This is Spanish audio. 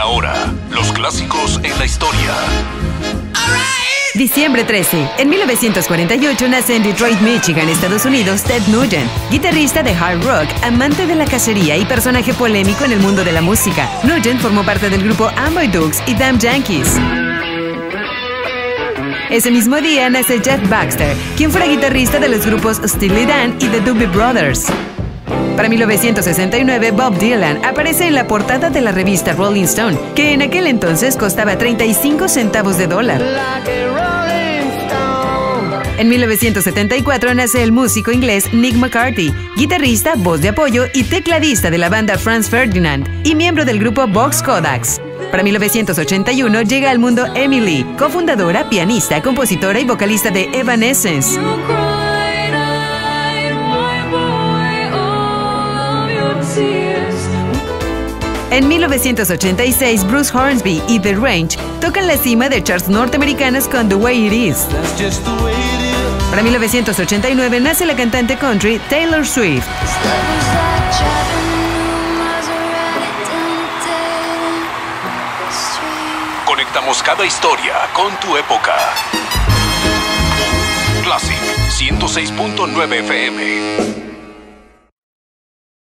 ahora, los clásicos en la historia. Diciembre 13. En 1948 nace en Detroit, Michigan, Estados Unidos, Ted Nugent, guitarrista de hard rock, amante de la cacería y personaje polémico en el mundo de la música. Nugent formó parte del grupo Amboy Dukes y Damn Yankees. Ese mismo día nace Jeff Baxter, quien fuera guitarrista de los grupos Steely Dan y The Doobie Brothers. Para 1969, Bob Dylan aparece en la portada de la revista Rolling Stone, que en aquel entonces costaba 35 centavos de dólar. En 1974 nace el músico inglés Nick McCarthy, guitarrista, voz de apoyo y tecladista de la banda Franz Ferdinand y miembro del grupo Vox Kodaks. Para 1981 llega al mundo Emily, cofundadora, pianista, compositora y vocalista de Evanescence. En 1986, Bruce Hornsby y The Range tocan la cima de charts norteamericanos con The Way It Is. Para 1989 nace la cantante country Taylor Swift. Conectamos cada historia con tu época. Classic 106.9 FM.